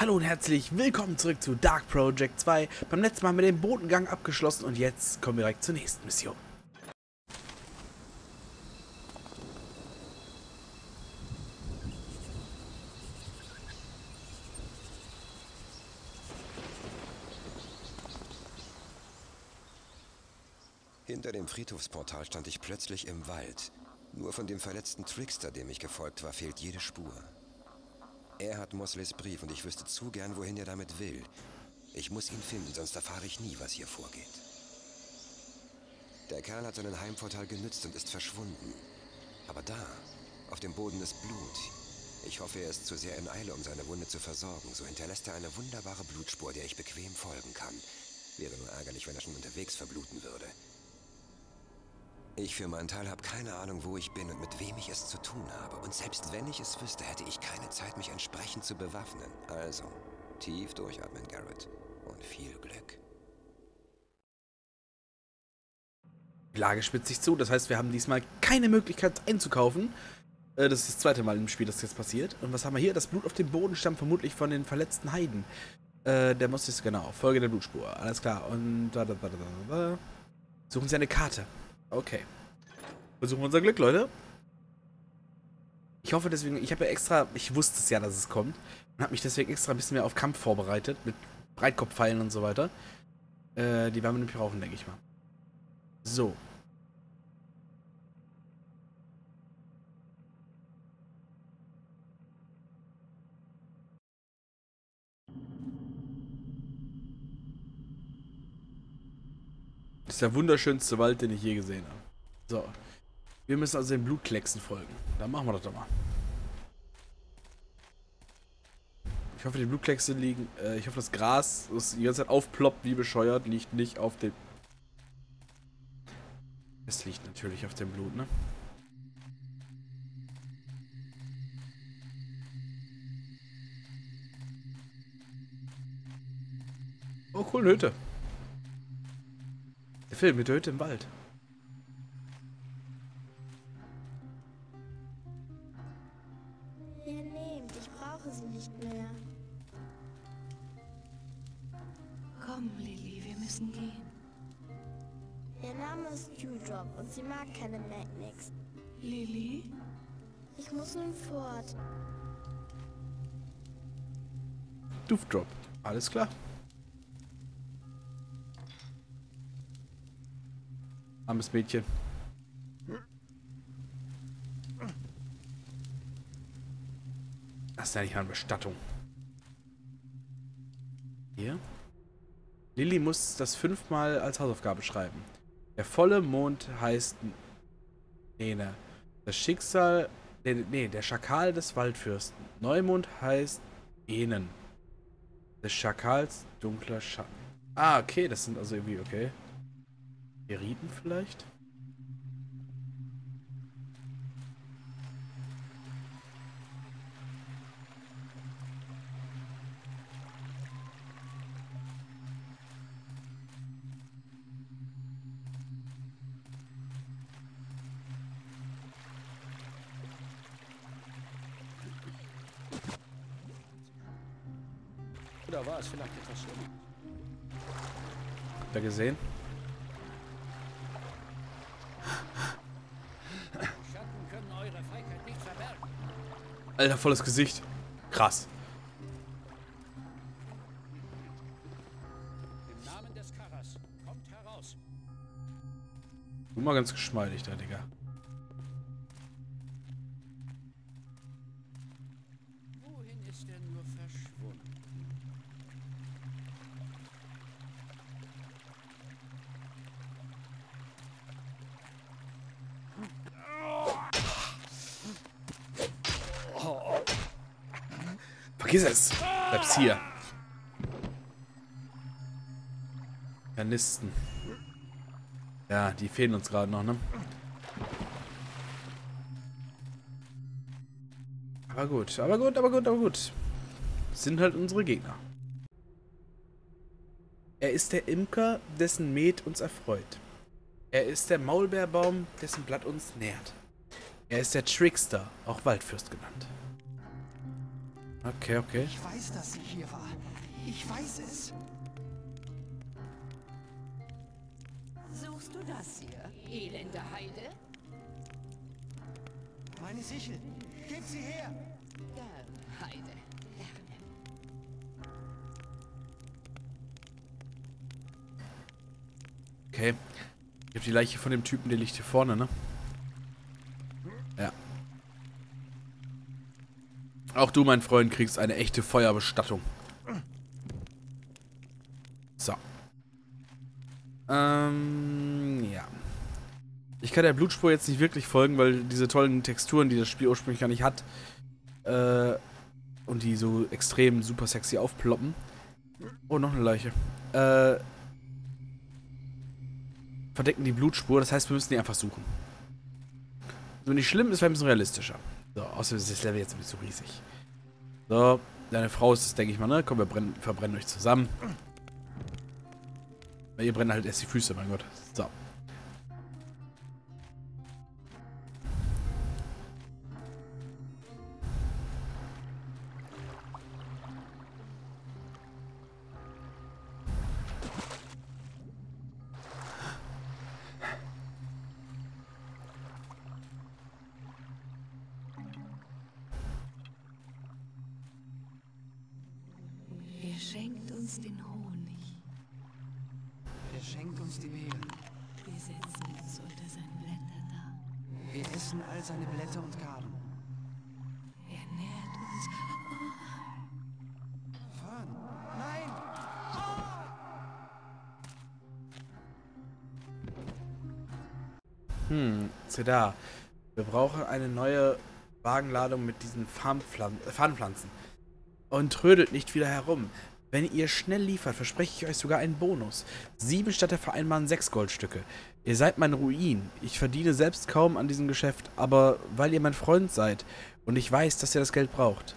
Hallo und herzlich willkommen zurück zu Dark Project 2. Beim letzten Mal mit dem Bodengang abgeschlossen und jetzt kommen wir direkt zur nächsten Mission. Hinter dem Friedhofsportal stand ich plötzlich im Wald. Nur von dem verletzten Trickster, dem ich gefolgt war, fehlt jede Spur. Er hat Mosleys Brief und ich wüsste zu gern, wohin er damit will. Ich muss ihn finden, sonst erfahre ich nie, was hier vorgeht. Der Kerl hat seinen Heimvorteil genützt und ist verschwunden. Aber da, auf dem Boden ist Blut. Ich hoffe, er ist zu sehr in Eile, um seine Wunde zu versorgen. So hinterlässt er eine wunderbare Blutspur, der ich bequem folgen kann. Wäre nur ärgerlich, wenn er schon unterwegs verbluten würde. Ich für meinen Teil habe keine Ahnung, wo ich bin und mit wem ich es zu tun habe. Und selbst wenn ich es wüsste, hätte ich keine Zeit, mich entsprechend zu bewaffnen. Also, tief durchatmen, Garrett. Und viel Glück. Die Lage spitzt sich zu, das heißt, wir haben diesmal keine Möglichkeit einzukaufen. Äh, Das ist das zweite Mal im Spiel, dass das jetzt passiert. Und was haben wir hier? Das Blut auf dem Boden stammt vermutlich von den verletzten Heiden. Äh, der muss jetzt, genau, Folge der Blutspur. Alles klar. Und da, da, da, da, da. Suchen Sie eine Karte. Okay. Versuchen wir unser Glück, Leute. Ich hoffe deswegen, ich habe ja extra, ich wusste es ja, dass es kommt. Und habe mich deswegen extra ein bisschen mehr auf Kampf vorbereitet. Mit Breitkopfpfeilen und so weiter. Äh, die werden wir nämlich brauchen, denke ich mal. So. Das ist der wunderschönste Wald, den ich je gesehen habe. So. Wir müssen also den Blutklecksen folgen. Dann machen wir das doch mal. Ich hoffe, die Blutkleckse liegen. Äh, ich hoffe, das Gras, das die ganze Zeit aufploppt wie bescheuert, liegt nicht auf dem. Es liegt natürlich auf dem Blut, ne? Oh, cool, Hütte. Der Film mit der Hütte im Wald. Ihr nehmt, ich brauche sie nicht mehr. Komm, Lilly, wir müssen gehen. Ihr Name ist Dewdrop und sie mag keine Magnix. Lilly? Ich muss nun fort. Duftdrop. Alles klar. Armes Mädchen. Das ist ja nicht mal eine Bestattung. Hier. Lilly muss das fünfmal als Hausaufgabe schreiben. Der volle Mond heißt... Nee, ne. Das Schicksal... Nee, nee, der Schakal des Waldfürsten. Neumond heißt Enen. Des Schakals dunkler Schatten. Ah, okay, das sind also irgendwie, okay. Veriten vielleicht? Oder war es vielleicht etwas schlimmer? Ihr gesehen? Alter, volles Gesicht. Krass. Im Namen des Karas, kommt heraus. Du mal ganz geschmeidig da, Digga. Kanisten. Ja, die fehlen uns gerade noch, ne? Aber gut, aber gut, aber gut, aber gut. Sind halt unsere Gegner. Er ist der Imker, dessen Met uns erfreut. Er ist der Maulbeerbaum, dessen Blatt uns nährt. Er ist der Trickster, auch Waldfürst genannt. Okay, okay. Ich weiß, dass sie hier war. Ich weiß es. Du das hier, elende Heide? Meine Sichel. Gib sie her. Gern, Heide. Lerne. Okay. Ich habe die Leiche von dem Typen, der liegt hier vorne, ne? Ja. Auch du, mein Freund, kriegst eine echte Feuerbestattung. So. Ähm, ja. Ich kann der Blutspur jetzt nicht wirklich folgen, weil diese tollen Texturen, die das Spiel ursprünglich gar nicht hat, äh, und die so extrem super sexy aufploppen. Oh, noch eine Leiche. Äh, verdecken die Blutspur, das heißt, wir müssen die einfach suchen. So nicht schlimm, ist ein bisschen realistischer. So, außerdem ist das Level jetzt nicht so riesig. So, deine Frau ist es, denke ich mal, ne? Komm, wir brennen, verbrennen euch zusammen. Weil ihr brennt halt erst die Füße, mein Gott. So. Da. Wir brauchen eine neue Wagenladung mit diesen Farmpflan äh. Und trödelt nicht wieder herum. Wenn ihr schnell liefert, verspreche ich euch sogar einen Bonus. Sieben statt der vereinbaren sechs Goldstücke. Ihr seid mein Ruin. Ich verdiene selbst kaum an diesem Geschäft, aber weil ihr mein Freund seid und ich weiß, dass ihr das Geld braucht.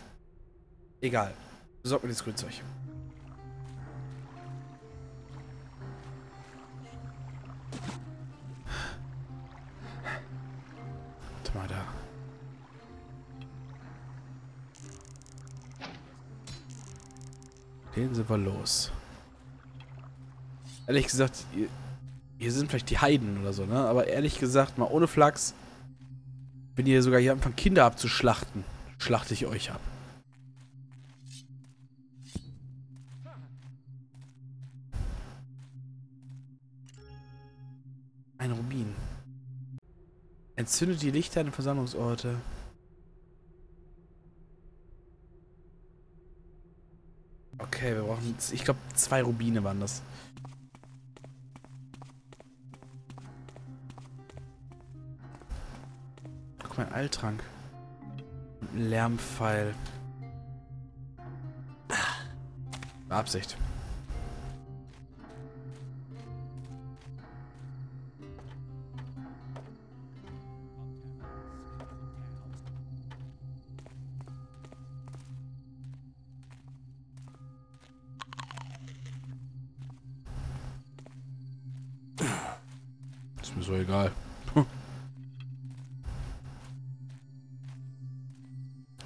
Egal. Besorgt mir das Grünzeug. Mal da. Den sind wir los. Ehrlich gesagt, hier, sind vielleicht die Heiden oder so, ne? Aber ehrlich gesagt, mal ohne Flachs, wenn ihr sogar hier anfangt, Kinder abzuschlachten, schlachte ich euch ab. Ein Rubin. Entzündet die Lichter an Versammlungsorte. Okay, wir brauchen, ich glaube, zwei Rubine waren das. Guck mal, ein Alltrank. Und ein Lärmpfeil. War Absicht.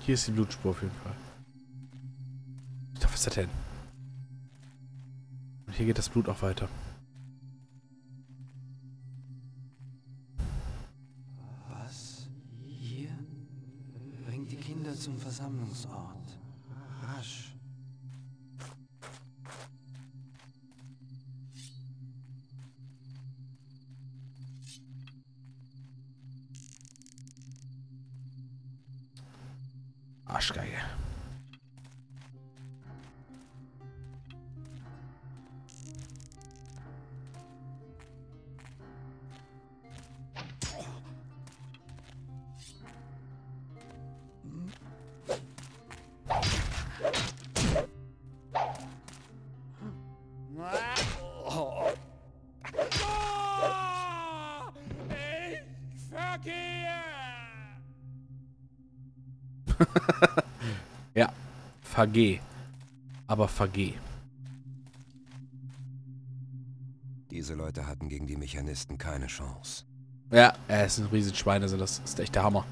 Hier ist die Blutspur auf jeden Fall. Ich dachte, was ist das denn? Und hier geht das Blut auch weiter. Ja. Vergeh. Aber vergeh. Diese Leute hatten gegen die Mechanisten keine Chance. Ja, es sind riesige Schweine, sind das. ist echt der Hammer.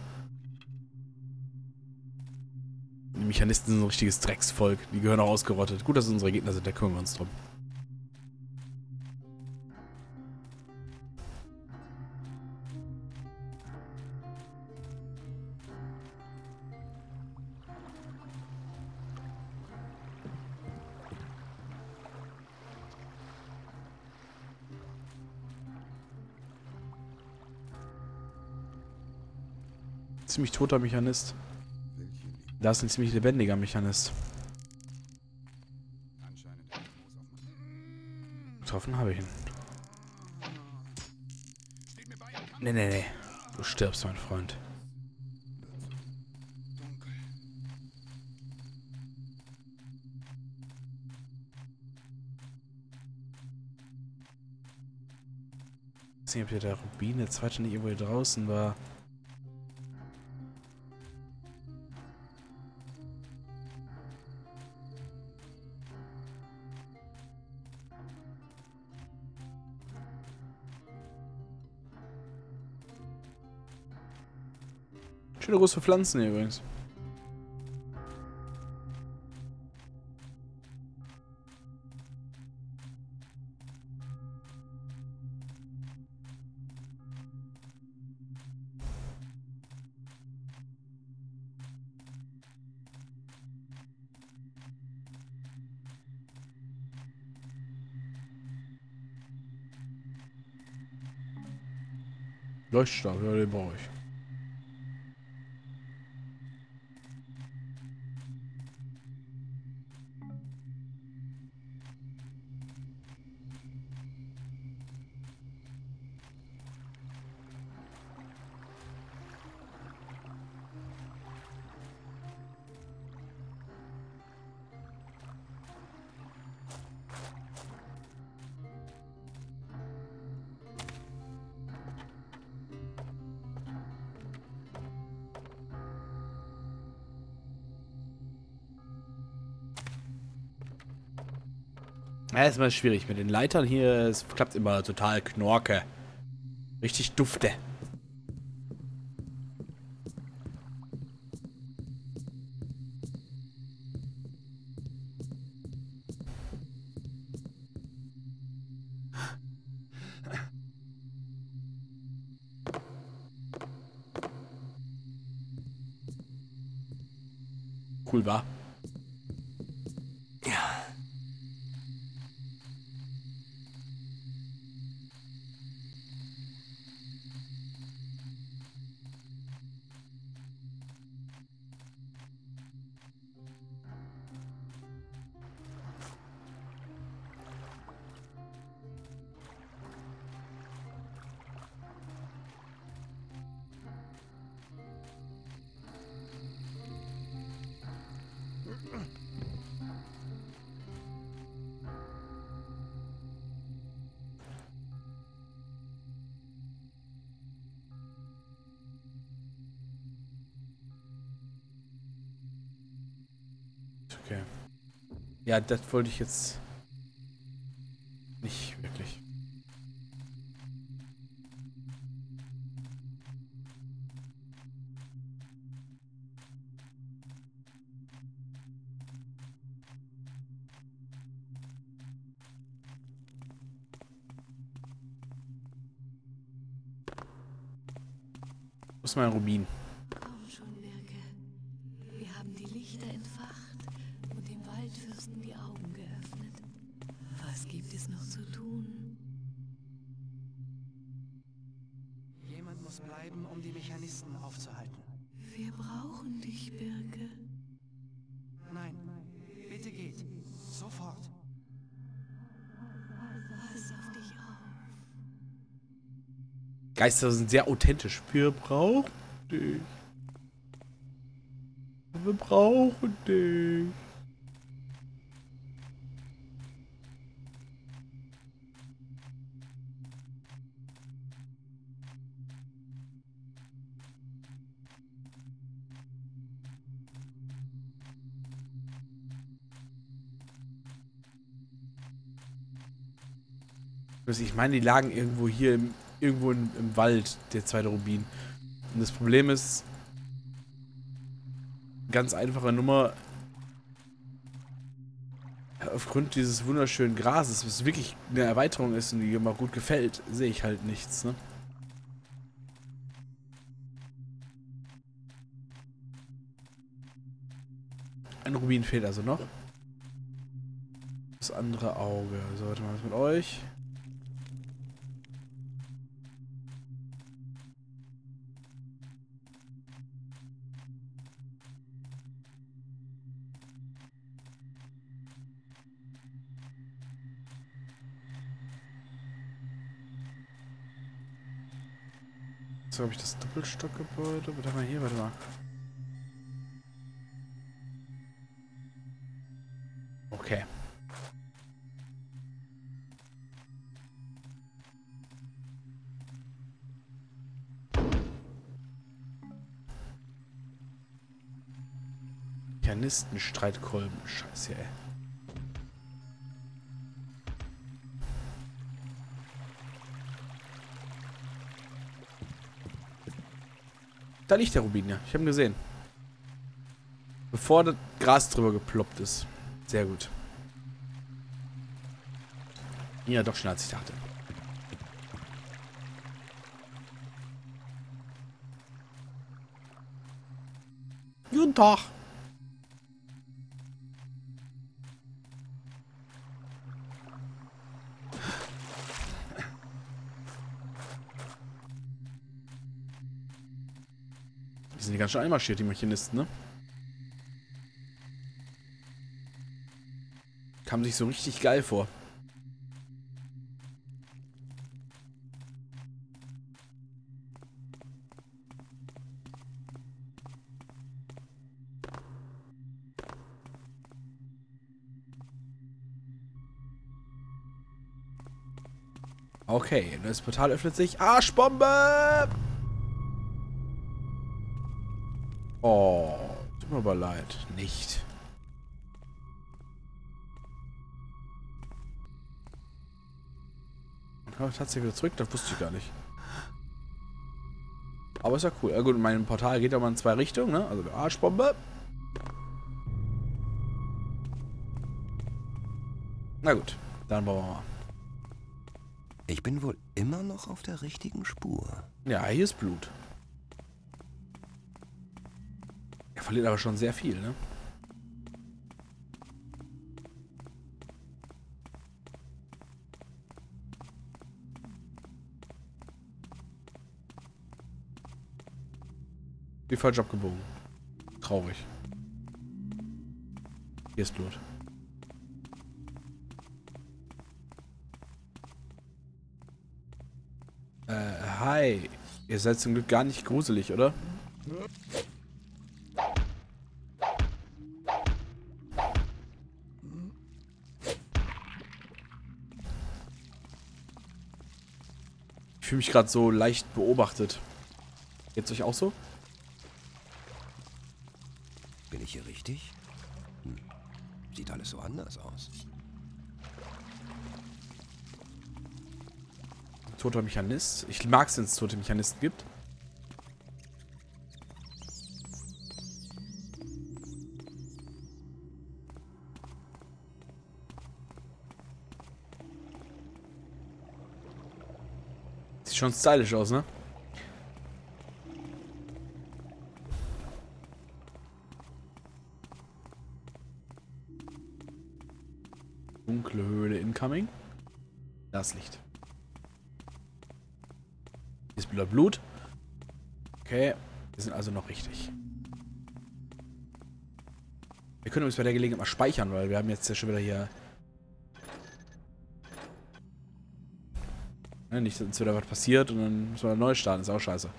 Die Die Mechanisten sind ein richtiges Drecksvolk. Die gehören auch ausgerottet. Gut, dass es unsere Gegner sind, da kümmern wir uns drum. Ziemlich toter Mechanist. Da ist ein ziemlich lebendiger Mechanist. Getroffen habe ich ihn. Nee, nee, nee. Du stirbst, mein Freund. Ich weiß nicht, ob hier der Rubin, der zweite nicht irgendwo hier draußen war. Schöne große Pflanzen hier übrigens. Leuchtstab, ja, den brauche ich. Ja, ist immer schwierig. Mit den Leitern hier, es klappt immer total knorke. Richtig dufte. Okay. Ja, das wollte ich jetzt nicht wirklich. Wo ist mein Rubin? Jemand muss bleiben, um die Mechanisten aufzuhalten. Wir brauchen dich, Birke. Nein, bitte geht. Sofort. Pass auf dich auf. Geister sind sehr authentisch. Wir brauchen dich. Wir brauchen dich. Ich meine, die lagen irgendwo hier im, irgendwo im, im Wald, der zweite Rubin. Und das Problem ist, ganz einfache Nummer. Aufgrund dieses wunderschönen Grases, was wirklich eine Erweiterung ist und die mir gut gefällt, sehe ich halt nichts, ne? Ein Rubin fehlt also noch. Das andere Auge. So, warte mal, was mit euch? So habe ich das Doppelstockgebäude. Warte mal hier, warte mal. Okay. Pianistenstreitkolben. Scheiße, ey. Da liegt der Rubin, ja. Ich habe ihn gesehen. Bevor das Gras drüber geploppt ist. Sehr gut. Ja, doch schneller als ich dachte. Guten Tag. Sind die ganz schön einmarschiert, die Machinisten, ne? Kam sich so richtig geil vor. Okay, das Portal öffnet sich. Arschbombe! Aber leid. Nicht. Ja, tatsächlich wieder zurück, das wusste ich gar nicht. Aber ist ja cool. Ja gut, mein Portal geht aber in zwei Richtungen, ne? Also Arschbombe. Na gut, dann wollen wir mal. Ich bin wohl immer noch auf der richtigen Spur. Ja, hier ist Blut. Verliert aber schon sehr viel, ne? Wie falsch abgebogen. Traurig. Hier ist Blut. Äh, hi. Ihr seid zum Glück gar nicht gruselig, oder? Mich gerade so leicht beobachtet. Geht's euch auch so? Bin ich hier richtig? Hm. Sieht alles so anders aus. Toter Mechanist. Ich mag es, wenn es tote Mechanisten gibt. Sieht schon stylisch aus, ne? Dunkle Höhle incoming. Das Licht. Hier ist wieder Blut. Okay, wir sind also noch richtig. Wir können uns bei der Gelegenheit mal speichern, weil wir haben jetzt ja schon wieder hier... nicht, dass wieder was passiert und dann müssen wir neu starten. Ist auch scheiße.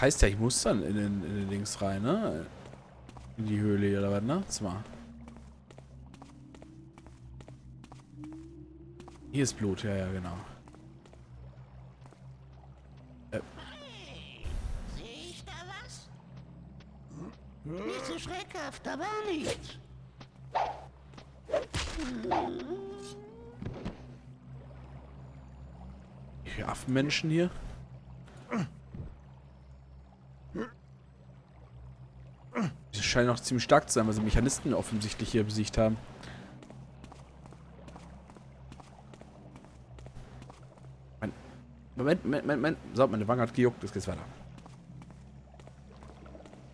Das heißt ja, ich muss dann in den, in den Links rein, ne? In die Höhle oder was, ne? Zwar. Hier ist Blut, ja, ja, genau. Sehe ich da was? Nicht so schreckhaft, aber nichts. Die Affenmenschen hier. Scheinen auch ziemlich stark zu sein, weil sie Mechanisten offensichtlich hier besiegt haben. Moment, Moment, Moment, Moment. So, meine Wange hat gejuckt, jetzt geht's weiter.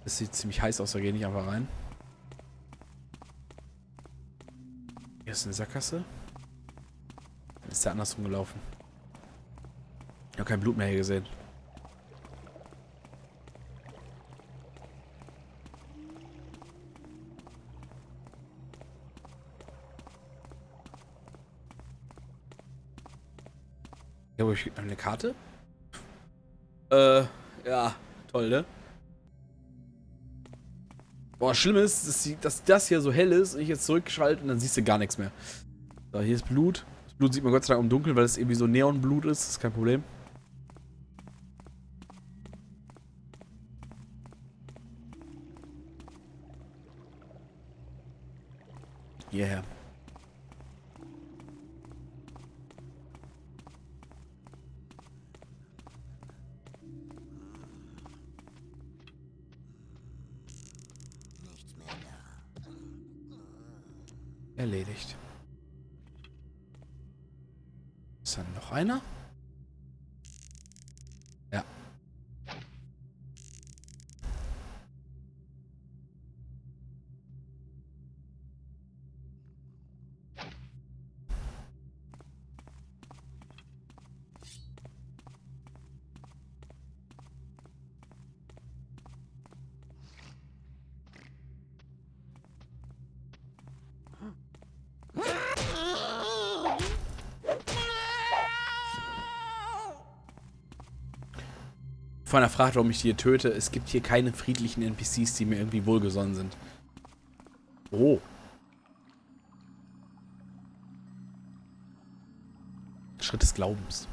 Es sieht ziemlich heiß aus, da gehe ich nicht einfach rein. Hier ist eine Sackgasse. Dann ist der andersrum gelaufen. Ich habe kein Blut mehr hier gesehen. Ich eine Karte? Äh, ja, toll, ne? Boah, schlimm ist, dass, sie- dass das hier so hell ist und ich jetzt zurückschalte und dann siehst du gar nichts mehr. So, hier ist Blut. Das Blut sieht man Gott sei Dank im Dunkeln, weil es irgendwie so Neonblut ist. Das ist kein Problem. Hierher. Nichts Vor einer Frage, warum ich die hier töte. Es gibt hier keine friedlichen NPCs, die mir irgendwie wohlgesonnen sind. Oh. Schritt des Glaubens.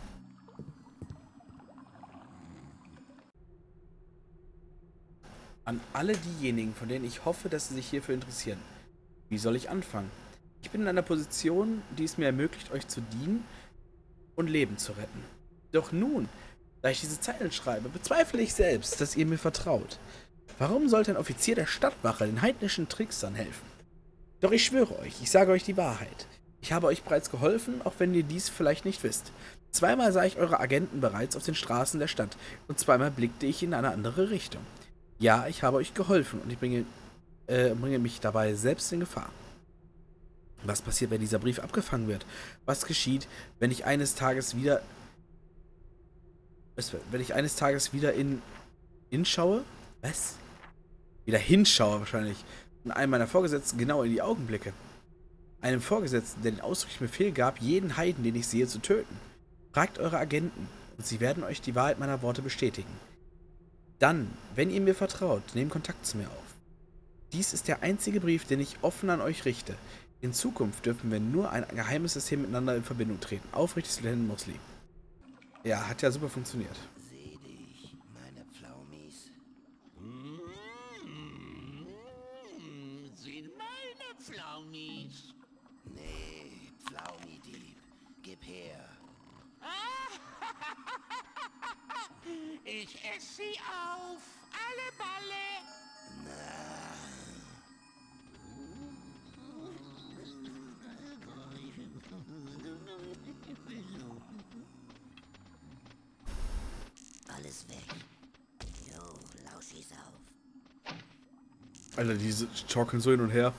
An alle diejenigen, von denen ich hoffe, dass sie sich hierfür interessieren. Wie soll ich anfangen? Ich bin in einer Position, die es mir ermöglicht, euch zu dienen und Leben zu retten. Doch nun, da ich diese Zeilen schreibe, bezweifle ich selbst, dass ihr mir vertraut. Warum sollte ein Offizier der Stadtwache den heidnischen Tricksern helfen? Doch ich schwöre euch, ich sage euch die Wahrheit. Ich habe euch bereits geholfen, auch wenn ihr dies vielleicht nicht wisst. Zweimal sah ich eure Agenten bereits auf den Straßen der Stadt und zweimal blickte ich in eine andere Richtung. Ja, ich habe euch geholfen und ich bringe, äh, bringe mich dabei selbst in Gefahr. Was passiert, wenn dieser Brief abgefangen wird? Was geschieht, wenn ich eines Tages wieder wenn ich eines Tages wieder in hinschaue? Was? Wieder hinschaue wahrscheinlich. Und einem meiner Vorgesetzten genau in die Augen blicke. Einem Vorgesetzten, der den ausdrücklichen Befehl gab, jeden Heiden, den ich sehe, zu töten. Fragt eure Agenten und sie werden euch die Wahrheit meiner Worte bestätigen. Dann, wenn ihr mir vertraut, nehmt Kontakt zu mir auf. Dies ist der einzige Brief, den ich offen an euch richte. In Zukunft dürfen wir nur ein geheimes System miteinander in Verbindung treten. Aufrichtig Lieutenant Mosley. Ja, hat ja super funktioniert. Seh dich, meine Pflaumis. Sind meine Pflaumis. Nee, Pflaumidieb. Gib her. Ich esse sie auf. Alle Balle. Alles weg. Jo, Lauschis auf. Alter, diese torkeln so hin und her.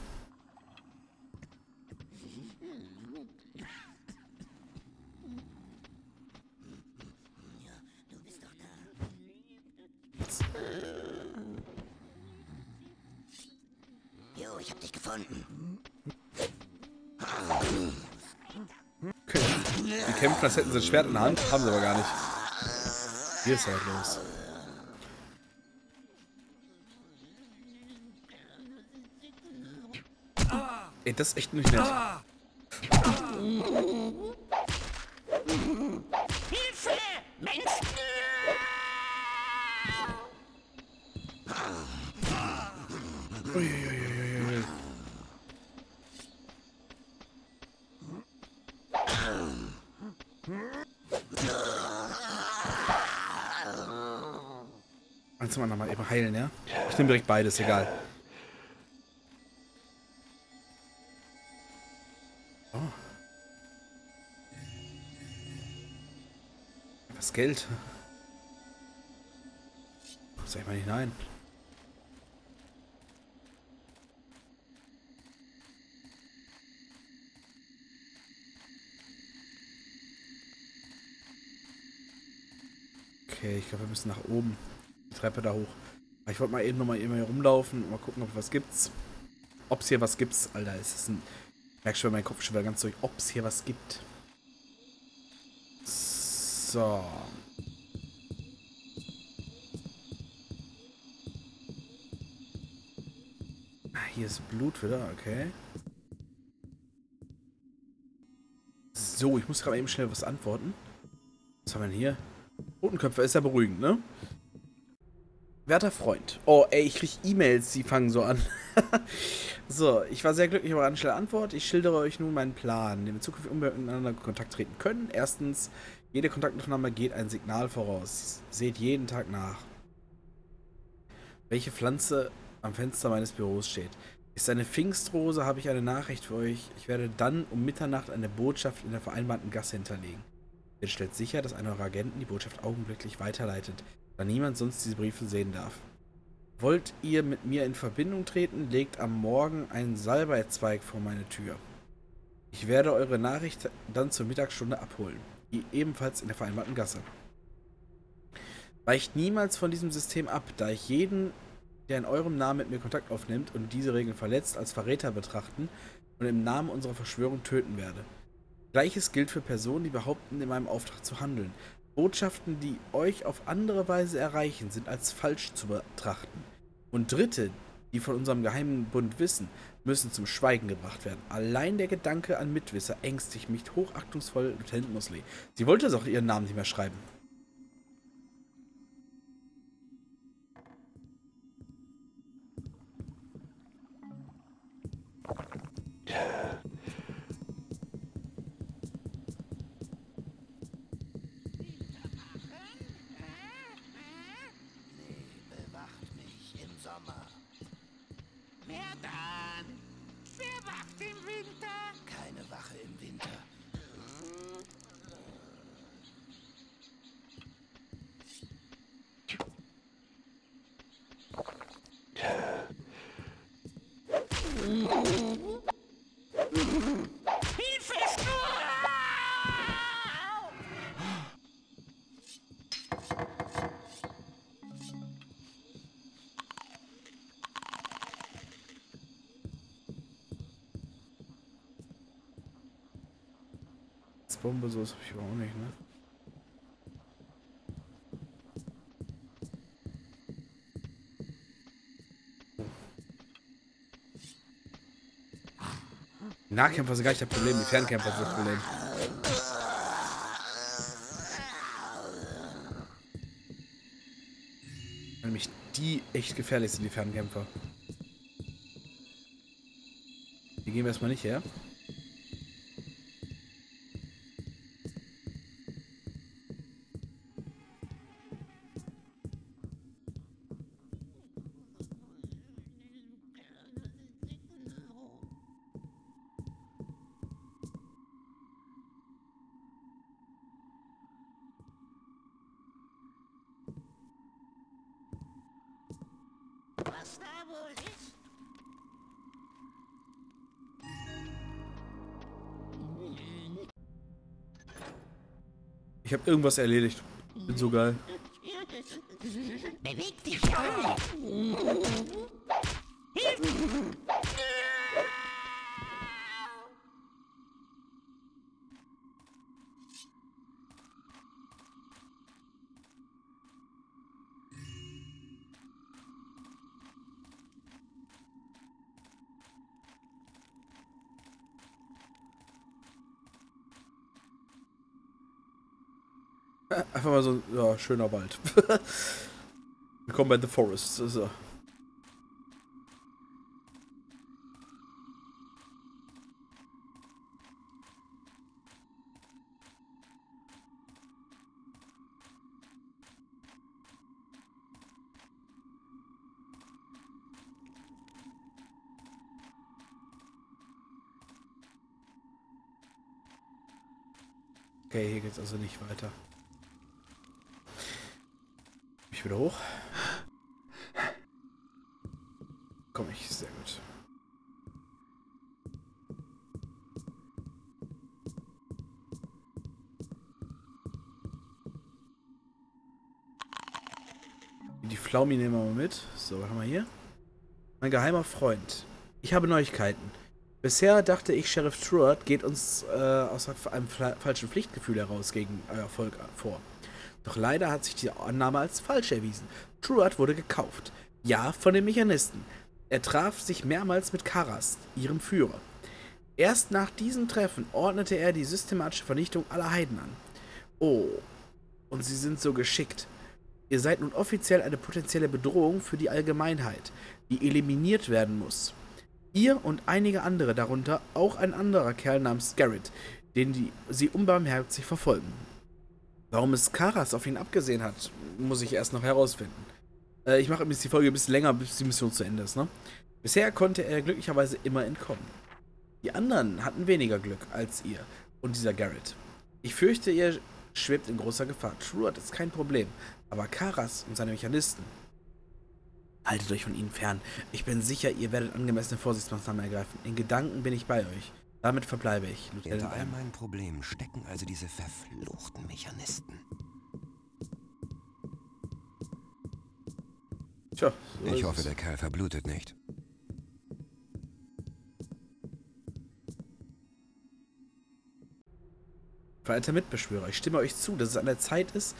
Ja, du bist doch da. Jo, ich hab dich gefunden. Okay. Die kämpfen, als hätten sie ein Schwert in der Hand. Haben sie aber gar nicht hier ist halt los? Ey, das ist echt nicht nett. Heilen, ja? Ich nehme direkt beides, egal. Oh. Was Geld? Sag ich mal nicht nein. Okay, ich glaube, wir müssen nach oben. Die Treppe da hoch. Ich wollte mal eben nochmal eben hier rumlaufen und mal gucken, ob was gibt's. Es hier was gibt's. Alter, ist ein. Ich merke schon, mein Kopf schon wieder ganz durch. Ob es hier was gibt. So. Ah, Hier ist Blut wieder, okay. So, ich muss gerade eben schnell was antworten. Was haben wir denn hier? Totenköpfe ist ja beruhigend, ne? Werter Freund. Oh, ey, ich krieg E-Mails, die fangen so an. so, ich war sehr glücklich über eine schnelle Antwort. Ich schildere euch nun meinen Plan, den wir zukünftig miteinander in Kontakt treten können. Erstens, jede Kontaktaufnahme geht ein Signal voraus. Seht jeden Tag nach. Welche Pflanze am Fenster meines Büros steht. Ist eine Pfingstrose, habe ich eine Nachricht für euch. Ich werde dann um Mitternacht eine Botschaft in der vereinbarten Gasse hinterlegen. Bitte stellt sicher, dass einer eurer Agenten die Botschaft augenblicklich weiterleitet, da niemand sonst diese Briefe sehen darf. Wollt ihr mit mir in Verbindung treten, legt am Morgen einen Salbeizweig vor meine Tür. Ich werde eure Nachricht dann zur Mittagsstunde abholen, ebenfalls in der vereinbarten Gasse. Weicht niemals von diesem System ab, da ich jeden, der in eurem Namen mit mir Kontakt aufnimmt und diese Regeln verletzt, als Verräter betrachten und im Namen unserer Verschwörung töten werde. Gleiches gilt für Personen, die behaupten, in meinem Auftrag zu handeln. Botschaften, die euch auf andere Weise erreichen, sind als falsch zu betrachten. Und Dritte, die von unserem geheimen Bund wissen, müssen zum Schweigen gebracht werden. Allein der Gedanke an Mitwisser ängstigt mich hochachtungsvoll, Lieutenant Mosley. Sie wollte doch ihren Namen nicht mehr schreiben. Bewacht mich im Sommer. Wer dann? Wer wacht im Winter? Keine Wache im Winter. Hilfe! Das Bombe, so habe ich aber nicht, ne? Nahkämpfer sind gar nicht das Problem, die Fernkämpfer sind das Problem. Nämlich die echt gefährlich sind, die Fernkämpfer. Die gehen wir erstmal nicht her. Wohl ist? Ich habe irgendwas erledigt. Bin so geil. Beweg dich Einfach mal so ja, schöner Wald. Willkommen bei The Forest. So. Okay, hier geht's also nicht weiter. Wieder hoch. Komm ich, sehr gut. Die Flaumi nehmen wir mal mit. So, was haben wir hier? Mein geheimer Freund. Ich habe Neuigkeiten. Bisher dachte ich, Sheriff Truart geht uns äh, aus einem falschen Pflichtgefühl heraus gegen euer Volk vor. Doch leider hat sich die Annahme als falsch erwiesen. Truart wurde gekauft. Ja, von den Mechanisten. Er traf sich mehrmals mit Karas, ihrem Führer. Erst nach diesem Treffen ordnete er die systematische Vernichtung aller Heiden an. Oh, und sie sind so geschickt. Ihr seid nun offiziell eine potenzielle Bedrohung für die Allgemeinheit, die eliminiert werden muss. Ihr und einige andere, darunter auch ein anderer Kerl namens Garrett, den die, sie unbarmherzig verfolgen. Warum es Karas auf ihn abgesehen hat, muss ich erst noch herausfinden. Äh, ich mache übrigens die Folge ein bisschen länger, bis die Mission zu Ende ist. Ne? Bisher konnte er glücklicherweise immer entkommen. Die anderen hatten weniger Glück als ihr und dieser Garrett. Ich fürchte, ihr schwebt in großer Gefahr. Truart ist kein Problem, aber Karas und seine Mechanisten. Haltet euch von ihnen fern. Ich bin sicher, ihr werdet angemessene Vorsichtsmaßnahmen ergreifen. In Gedanken bin ich bei euch. Damit verbleibe ich. Hinter all meinen Problemen stecken also diese verfluchten Mechanisten. Tja, so ich hoffe, der Kerl verblutet nicht. Verehrter Mitbeschwörer, ich stimme euch zu, dass es an der Zeit ist,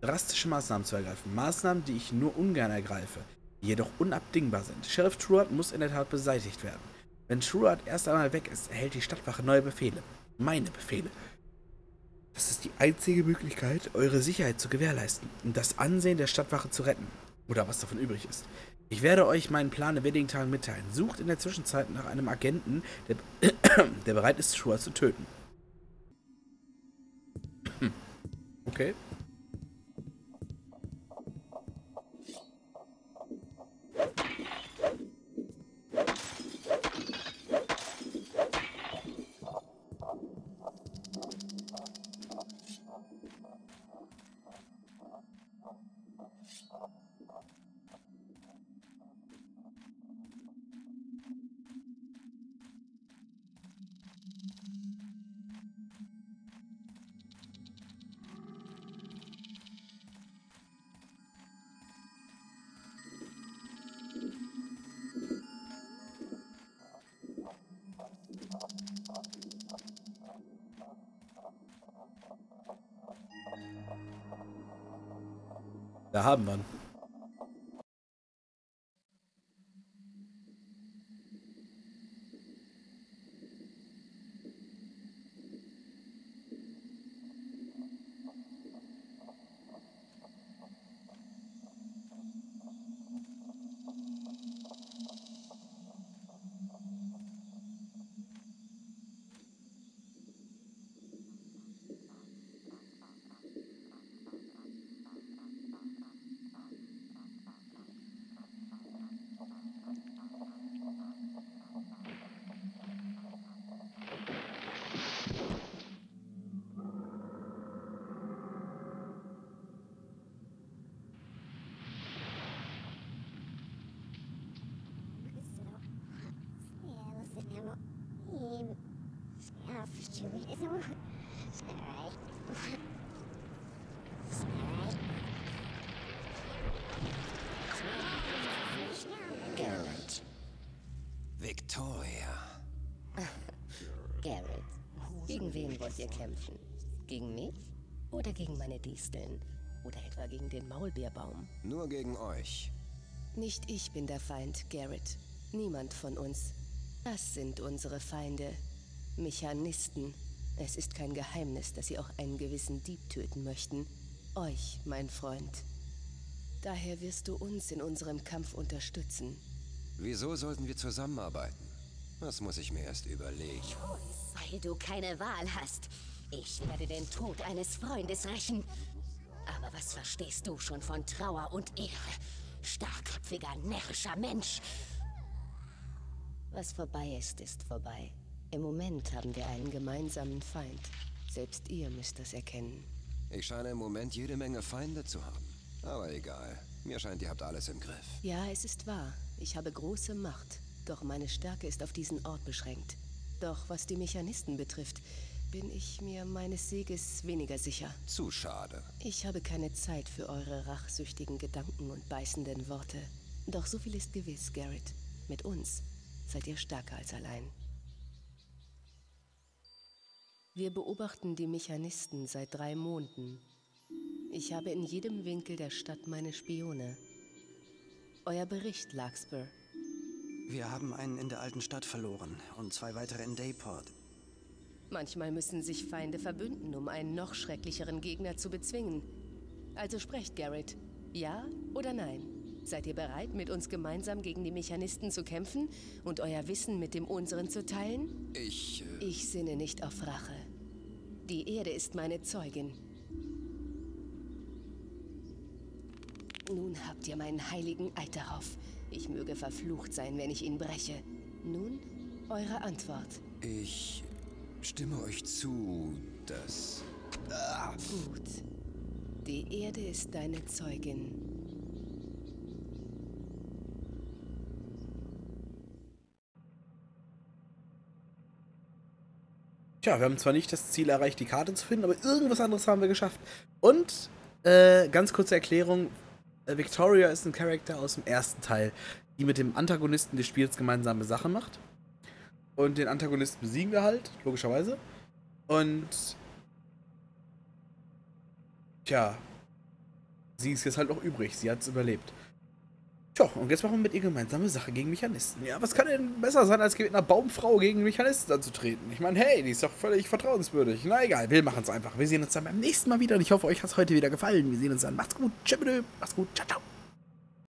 drastische Maßnahmen zu ergreifen. Maßnahmen, die ich nur ungern ergreife, die jedoch unabdingbar sind. Sheriff Truart muss in der Tat beseitigt werden. Wenn Truart erst einmal weg ist, erhält die Stadtwache neue Befehle. Meine Befehle. Das ist die einzige Möglichkeit, eure Sicherheit zu gewährleisten und das Ansehen der Stadtwache zu retten. Oder was davon übrig ist. Ich werde euch meinen Plan in wenigen Tagen mitteilen. Sucht in der Zwischenzeit nach einem Agenten, der, der bereit ist, Truart zu töten. Okay. Da haben wir ihn. Garrett. Victoria. Garrett, gegen wen wollt ihr kämpfen? Gegen mich? Oder gegen meine Disteln? Oder etwa gegen den Maulbeerbaum? Nur gegen euch. Nicht ich bin der Feind, Garrett. Niemand von uns. Das sind unsere Feinde. Mechanisten. Es ist kein Geheimnis, dass sie auch einen gewissen Dieb töten möchten. euch, mein Freund. Daher wirst du uns in unserem Kampf unterstützen. Wieso sollten wir zusammenarbeiten? Das muss ich mir erst überlegen. Weil du keine Wahl hast. Ich werde den Tod eines Freundes rächen. Aber was verstehst du schon von Trauer und Ehre? Starrköpfiger, närrischer Mensch. Was vorbei ist, ist vorbei. Im Moment haben wir einen gemeinsamen Feind. Selbst ihr müsst das erkennen. Ich scheine im Moment jede Menge Feinde zu haben. Aber egal. Mir scheint, ihr habt alles im Griff. Ja, es ist wahr. Ich habe große Macht. Doch meine Stärke ist auf diesen Ort beschränkt. Doch was die Mechanisten betrifft, bin ich mir meines Sieges weniger sicher. Zu schade. Ich habe keine Zeit für eure rachsüchtigen Gedanken und beißenden Worte. Doch so viel ist gewiss, Garrett. Mit uns seid ihr stärker als allein. Wir beobachten die Mechanisten seit drei Monaten. Ich habe in jedem Winkel der Stadt meine Spione. Euer Bericht, Larkspur. Wir haben einen in der alten Stadt verloren und zwei weitere in Dayport. Manchmal müssen sich Feinde verbünden, um einen noch schrecklicheren Gegner zu bezwingen. Also sprecht, Garrett. Ja oder nein? Seid ihr bereit, mit uns gemeinsam gegen die Mechanisten zu kämpfen und euer Wissen mit dem unseren zu teilen? Ich. Äh, Ich sinne nicht auf Rache. Die Erde ist meine Zeugin. Nun habt ihr meinen heiligen Eid darauf. Ich möge verflucht sein, wenn ich ihn breche. Nun, eure Antwort. ich stimme euch zu, dass. Gut. Die Erde ist deine Zeugin. Tja, wir haben zwar nicht das Ziel erreicht, die Karte zu finden, aber irgendwas anderes haben wir geschafft. Und, äh, ganz kurze Erklärung: Victoria ist ein Charakter aus dem ersten Teil, die mit dem Antagonisten des Spiels gemeinsame Sachen macht. Und den Antagonisten besiegen wir halt, logischerweise. Und. Tja. Sie ist jetzt halt noch übrig. Sie hat es überlebt. Tja, und jetzt machen wir mit ihr gemeinsame Sache gegen Mechanisten. Ja, was kann denn besser sein, als mit einer Baumfrau gegen Mechanisten anzutreten? Ich meine, hey, die ist doch völlig vertrauenswürdig. Na egal, wir machen es einfach. Wir sehen uns dann beim nächsten Mal wieder und ich hoffe, euch hat es heute wieder gefallen. Wir sehen uns dann. Macht's gut. Tschüss, macht's gut. Ciao, ciao.